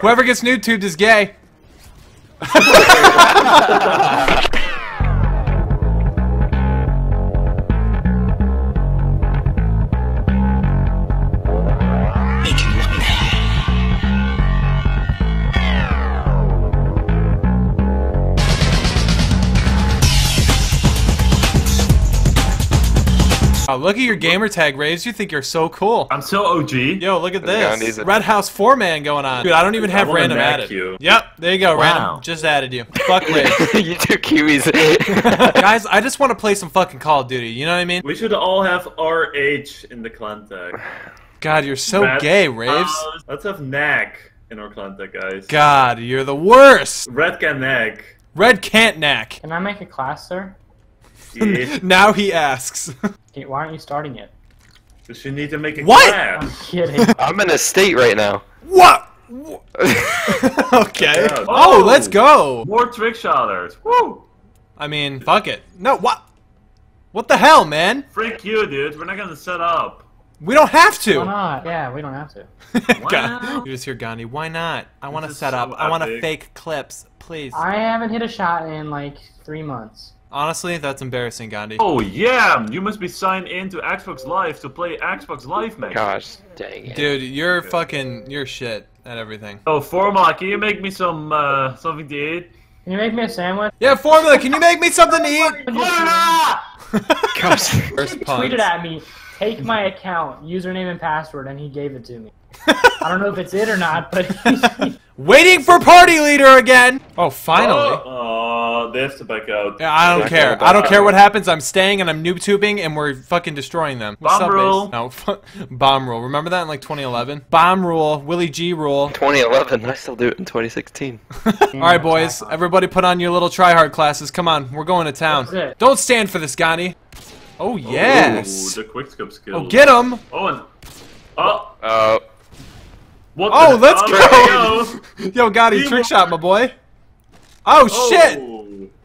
Whoever gets noob tubed is gay. Oh, look at your gamer tag, Raves. You think you're so cool. I'm so OG. Yo, look at this. a- Red House 4 man going on. Dude, I don't even have wanna random back added. you. Yep, there you go, Wow. random. Just added you. Fuck Raves. you two Kiwiz. Guys, I just want to play some fucking Call of Duty. You know what I mean? We should all have RH in the clan tag. God, you're so Red gay, Raves. House- Let's have Knack in our clan tag, guys. God, you're the worst. Red can Knack. Red can't knack. Can I make a class, sir? Yeah. now he asks. Okay, Why aren't you starting it? Does she need to make a What? I'm class? kidding. I'm in a state right now. what? okay. Yeah. Oh, Oh. let's go. More trick shotters. Woo! I mean, fuck it. No, what? What the hell, man? Freak you, dude. We're not gonna set up. We don't have to. Why not? Yeah, we don't have to. God, not? you just hear Gandhi. Why not? I want to is set so up. I want to epic. fake clips, please. I haven't hit a shot in like three months. Honestly, that's embarrassing, Gandhi. Oh yeah, you must be signed into Xbox Live to play Xbox Live, man. Gosh, dang it. Dude, you're fucking, you're shit at everything. Oh, Formula, can you make me some uh, something to eat? Can you make me a sandwich? Yeah, Formula, can you make me something to eat? Gosh. First He tweeted at me, take my account, username and password, and he gave it to me. I don't know if it's it or not, but he, Waiting for party leader again. Oh, finally. Oh, they have to back out. Yeah, I don't care. I don't care what happens. I'm staying and I'm noob tubing and we're fucking destroying them. What's Bomb up, rule. Ace? No, bomb rule. Remember that in like 2011? Bomb rule. Willie G rule. 2011. I still do it in 2016. All right, boys. Everybody, put on your little tryhard classes. Come on, we're going to town. That's it. Don't stand for this, Gandhi. Oh, oh yes. Ooh, the quick scope skill. Oh, get him. Oh, and oh, Oh, what? Oh, the- let's oh, there we Yo, Gandhi, He trick shot, my boy. Oh, oh. shit.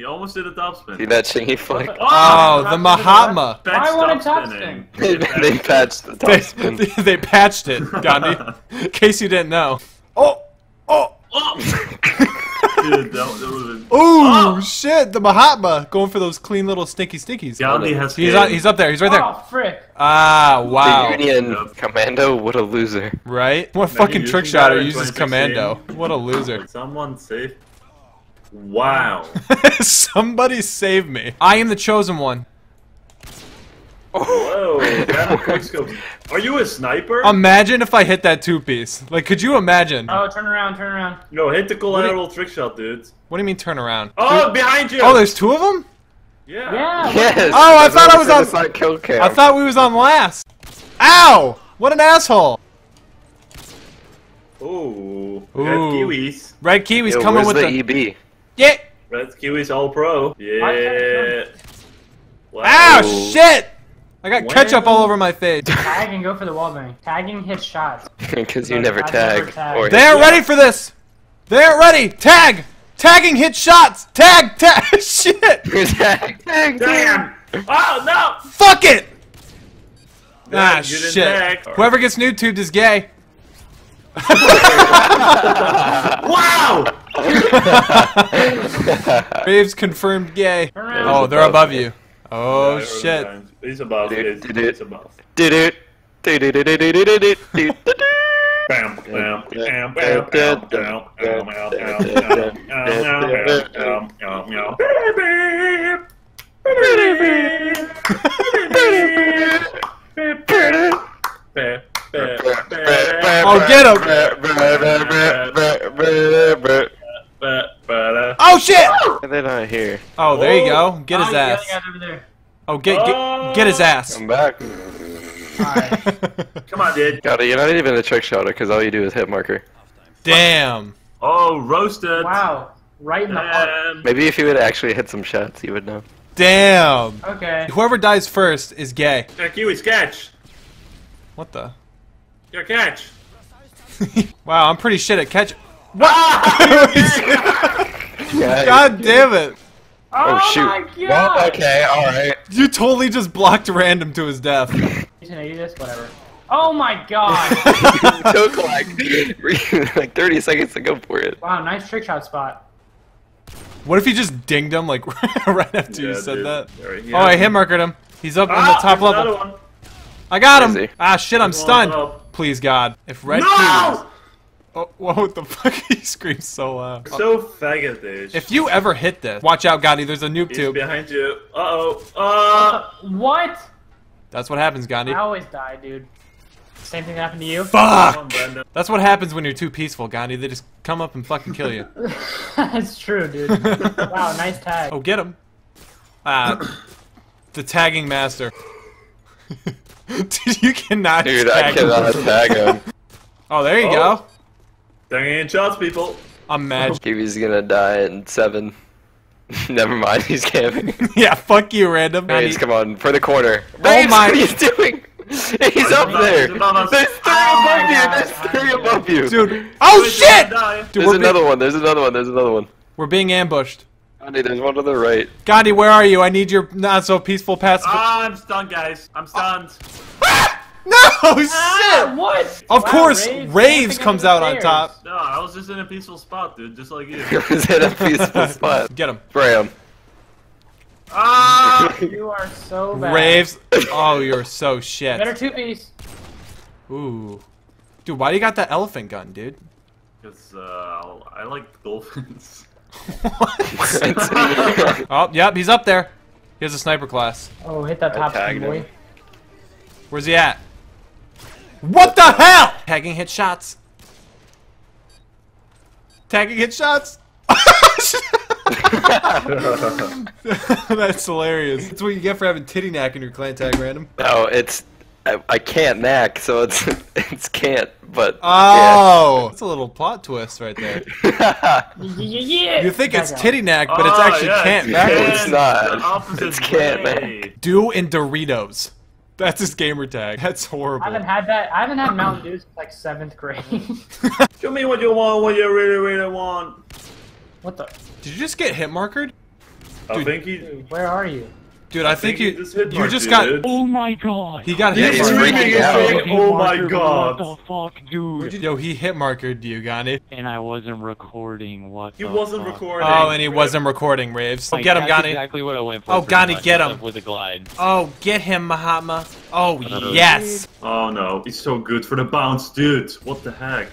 Oh, he almost did a top spin. see that chingy flick? Oh, the Mahatma. Patch Why won't it top top spinning. they, they patched the top They, spin. they patched it, Gandhi. In case you didn't know. Oh, oh. Oh! Dude, that, that been... Ooh, Oh! shit, the Mahatma going for those clean little stinky stinkies. Gandhi has He's game. on, he's up there. He's right there. Oh, frick. Ah, wow. The Union Yep. Commando, what a loser. Right? What Man, fucking trick using that shotter in uses commando? What a loser. Someone save? Wow. Somebody save me. I am the chosen one. Whoa, random quick scopes. Are you a sniper? Imagine if I hit that two piece. Like, could you imagine? Oh, turn around, turn around. Yo, hit the collateral trick shot, dudes. What do you mean turn around? Oh, behind you! Oh, there's two of them? Yeah. Yeah. Yes. Oh, I thought I was on- It's not kill cam. I thought we was on last. Ow! What an asshole. Ooh. Ooh. Red Kiwiz. Red Kiwi's Yo, coming with the, the... EB? Yeah! Red Kiwiz all pro. Yeah. Wow. Ow, shit! I got When- ketchup all over my face. Tag and go for the wall bang. Tagging hits shots. Because you I've never never tag. tagged. They aren't ready for this. They aren't ready. Tag. Tagging hit shots. Tag. Tag. Shit. tag. Tag. Damn! Oh, no! Fuck it. Damn, Ah, shit. Whoever gets noob tubed is gay. Wow! Raves confirmed gay. Turn around. Oh, they're above you. Oh Yeah, shit. He's above. Did it, He's, did it. he's above. Did it. Did it. Did it. Did it. Did it. Did it. Bam, bam, bam, bam, bam, bam, bam, bam, bam, bam, bam, bam, bam, bam. Oh, get him. Oh shit. They're not here. Oh, there you go. Oh, get his Oh, you got ass. over there. Oh, get get get his oh. ass. I'm back. Alright. Come on, dude. Got it. You're not even a trick shotter because all you do is hit marker. Damn. Oh, roasted. Wow. Right in the heart. Maybe if you would actually hit some shots, you would know. Damn. Okay. Whoever dies first is gay. yeah, Kiwiz, catch. What the? Your catch. Wow, I'm pretty shit at catch. Ah! What? Yeah. God damn it. Oh, shoot. my god! Well, okay, alright. You totally just blocked random to his death. 1080 this, whatever. Oh my god! took like like 30 seconds to go for it. wow, nice trick shot spot. What if you just dinged him like right after you said dude. that? There he Oh, I is. hit markered him. He's up on Ah, the top level. one. I got him. Where is he? Ah, shit, I'm There's stunned. Please, God. If red No! Keys. Oh, whoa, what the fuck? he screams so loud. So faggot, dude. If you ever hit this, watch out, Gandhi. There's a noob He's tube. behind you. Uh oh. Uh. What? That's what happens, Gandhi. I always die, dude. Same thing happened to you? Come on, Fuck! That's what happens when you're too peaceful, Gandhi. They just come up and fucking kill you. That's true, dude. wow, nice tag. Oh, get him. Ah, the tagging master. Dude, you cannot Dude, I cannot him. tag him. Oh, there you Oh. go. Danging shots, people. Imagine. Kiwi's gonna die in seven. Never mind, he's camping. yeah, fuck you, random. Raves, come on, for the corner. Oh Raves, my- what are you doing? He's up there. he's above us. There's three Oh above you. God. There's three above you. Dude. Oh, Wait, shit! Dude, There's another one. There's another one. There's another one. we're being ambushed. Gandhi, there's one to the right. Gandhi, where are you? I need your not so peaceful pass. Ah, I'm stunned, guys. I'm stunned. Ah! no, Ah, shit! what? Of Wow, course, Raves Raves comes out on top. No, was just in a peaceful spot, dude, just like you. He was in a peaceful spot. Get him. Spray him. ah! You are so bad. Raves. Oh, you're so shit. Better two piece. Ooh. Dude, why do you got that elephant gun, dude? Because uh, I like dolphins. what? Oh, yep, he's up there. He has a sniper class. Oh, hit that top tagged spin, boy. Where's he at? What the hell? Tagging hit shots. Tagging hit shots. That's hilarious. That's what you get for having titty knack in your clan tag, random. no, it's I, I can't knack, so it's it's can't. But Oh, that's a little plot twist right there. yeah. You think it's titty knack, but it's Ah, actually yeah, can't it's backwards. It's not. It's can't, way. Do in Doritos. That's his gamer tag. That's horrible. I haven't had that. I haven't had Mountain Dew since like seventh grade. Show me what you want, what you really, really want. what the? Did you just get hit markered? I Dude. think he. Dude, where are you? Dude, I think he you just you just you, got. Oh my god. he got hit he's markered. freaking out. Oh my god. What the fuck, dude? Yo, he hit markered you, Gandhi. And I wasn't recording. What? He the wasn't fuck? recording. Oh, and he wasn't recording raves. Oh, Like, get him, that's Exactly what I went for. Oh, pretty Gandhi, get him. With a glide. Oh, get him, Mahatma. Oh, Uh, yes. Oh no, he's so good for the bounce, dude. What the heck?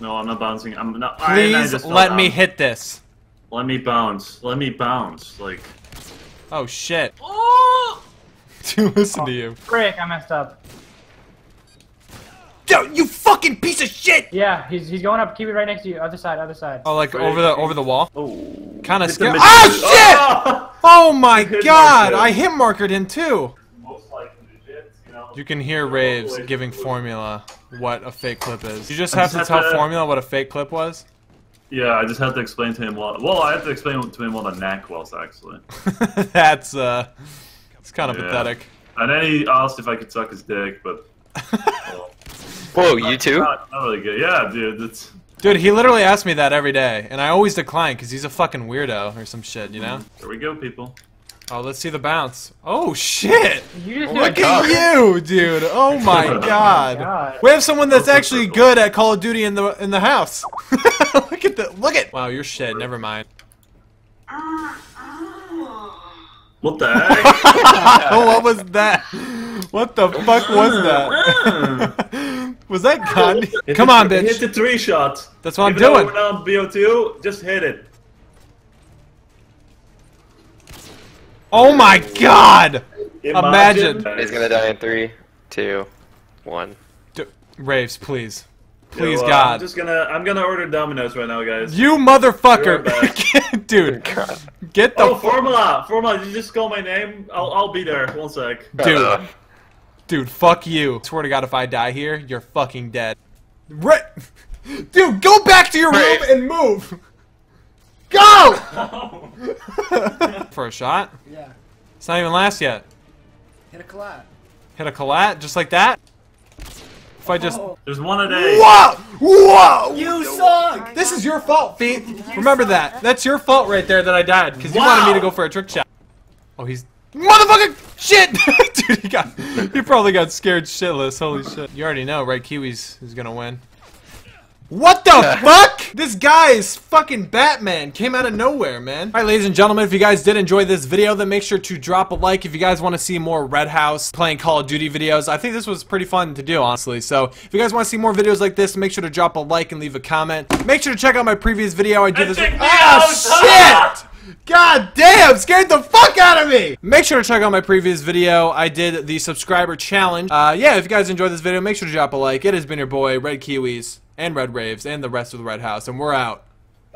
No, I'm not bouncing. I'm not. I- I Please just let me hit this. Let me bounce. Let me bounce. Like. Oh, shit. Oh! Dude, listen to you. Frick, I messed up. Yo, you fucking piece of shit! Yeah, he's he's going up. Keep it right next to you. Other side, other side. Oh, like over the over the wall? Oh. Kinda Hit the scary- Oh, shit! Ah! Oh my Hit god! marker. I hit markered him too! Most likely legit, you can hear Raves giving Formula what a fake clip is. You just have just to have tell to- Formula what a fake clip was? Yeah, I just had to explain to him what. Well, I had to explain to him what a knack was actually. That's, uh. It's kind of Yeah. pathetic. And then he asked if I could suck his dick, but. well, Whoa, you too? Not, not really good. Yeah, dude. It's. Dude, he literally asks me that every day, and I always decline because he's a fucking weirdo or some shit, you know? There we go, people. Oh, let's see the bounce. Oh, shit! You just Look did at you, dude! Oh, oh my god! God. We have someone that's actually good at Call of Duty in the in the house. look at the look at. Wow, you're shit. Never mind. What the heck? Oh, what was that? What the fuck was that? was that Gandhi? Hit Come on, on, Hit the three shot. That's what I'm Even doing. We're not on BO2. Just hit it. Oh my god! Imagine. He's gonna die in three, two, one. D- Raves, please, Yo, please, God. I'm just gonna. I'm gonna order Domino's right now, guys. You You're motherfucker, dude! God. Get the Oh, formula, formula. Did you just call my name? I'll, I'll be there. One sec. dude, Uh, dude, fuck you. Swear to God, if I die here, you're fucking dead. Ra- dude, go back to your room and move. Go! For a shot? Yeah. It's not even last yet. Hit a collat. Hit a collat just like that. If I just. Oh, There's one a day. Whoa! Whoa! you suck! This is your fault, Feet. Remember that. That's your fault right there that I died because you wanted me to go for a trick shot. Oh, he's motherfucking shit, Dude, he got he probably got scared shitless. Holy shit. You already know, right? Kiwiz is gonna win. What the fuck? This guy is fucking Batman. Came out of nowhere, man. Alright, ladies and gentlemen, if you guys did enjoy this video, then make sure to drop a like if you guys want to see more Red House playing Call of Duty videos. I think this was pretty fun to do, honestly. So, if you guys want to see more videos like this, make sure to drop a like and leave a comment. Make sure to check out my previous video. I did this. Ah, shit! God damn, scared the fuck out of me! Make sure to check out my previous video. I did the subscriber challenge. Uh, yeah, if you guys enjoyed this video, make sure to drop a like. It has been your boy, Red Kiwiz, and Red Raves, and the rest of the Red House, and we're out.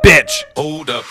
Bitch! Hold up.